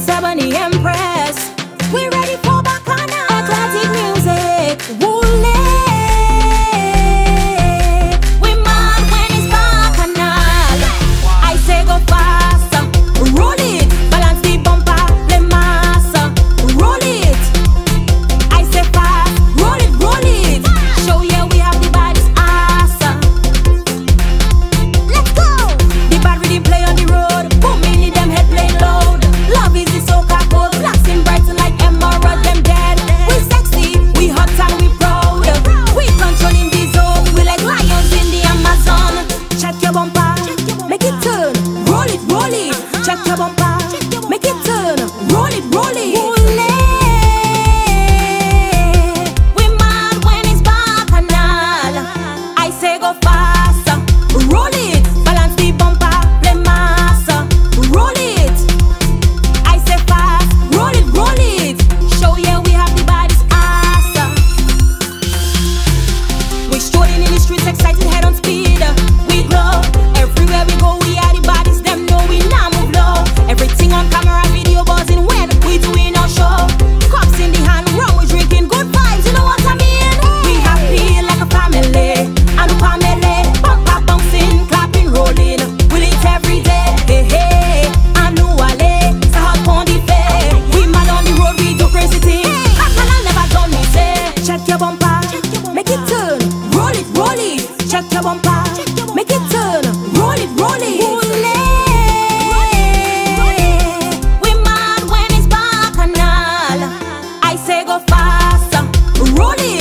with Ebony Empress. Make it turn. Roll it, roll it. Roll it. We mad when it's. I say go. Roll it. Balance the bumper. Play. Roll it. I say fast. Roll it, roll it. Show we have the. We in the streets, excited head on speed. Check your bumper, make it turn, roll it, roll it. Roll it. We mad when it's back and. I say go faster, roll it.